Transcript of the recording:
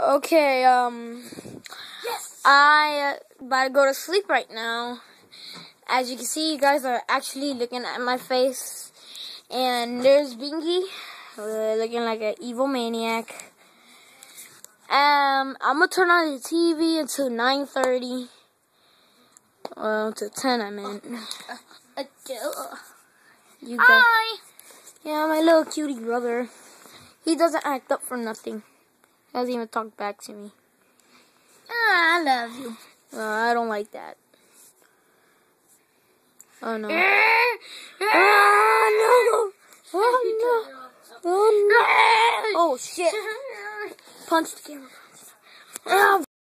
Okay, um, Yes. I uh, about to go to sleep right now. As you can see, you guys are actually looking at my face, and there's Binky, uh, looking like an evil maniac. Um, I'm gonna turn on the TV until 9:30. Well, until 10, I meant. Adele. You guys. Hi. Yeah, my little cutie brother. He doesn't act up for nothing. He doesn't even talk back to me. Ah, I love you. Uh, I don't like that. Oh no. Ah, Oh no! Oh no! Oh no! Oh shit! Punch the camera. Oh,